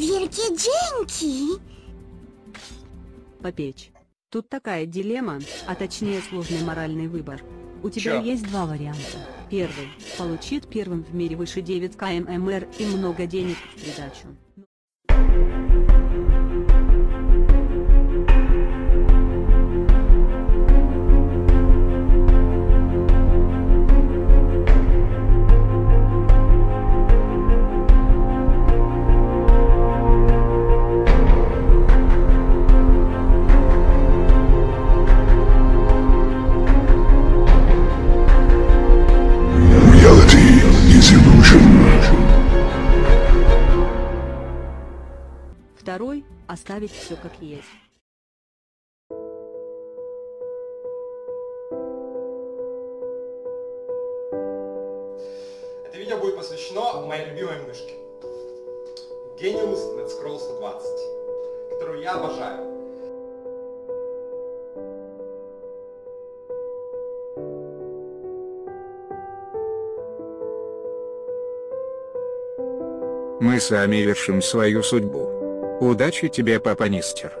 Wielkie dzięki! Попечь. Тут такая дилемма, а точнее сложный моральный выбор. У тебя Чё? есть два варианта. Первый. Получит первым в мире выше 9 кммр и много денег в придачу. Illusion. Второй. Оставить все как есть. Это видео будет посвящено моей любимой мышке. Genius NetScroll 120, которую я обожаю. Мы сами вершим свою судьбу. Удачи тебе, папа Нистер.